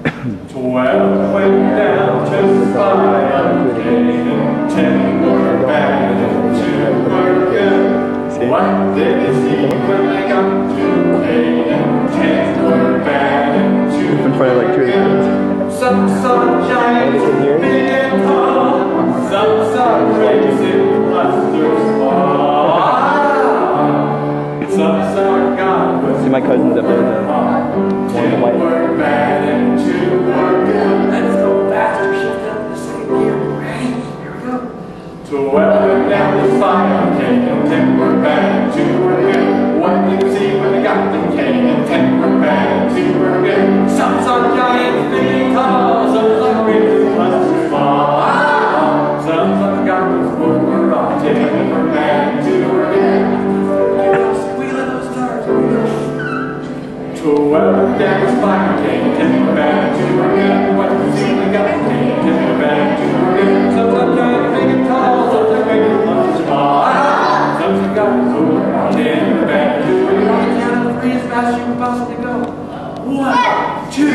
Twelve went down to five, and ten were bad and two were good. What did they see when they got to eight and ten were bad and two front like two kids. Some saw giants big and tall, some saw crazy clusters fall. Some saw God was See my cousins up there. Twelve went down the fire cake and ten were and two were good. What did you see when they got the cake and ten were bad and two were good? Some saw giants big and tall, some saw crazy clusters small. Some saw God was one were off, ten were and two were good. We let those stars. Here we go. Twelve down the were bad and two were to as you can possibly go. One, two,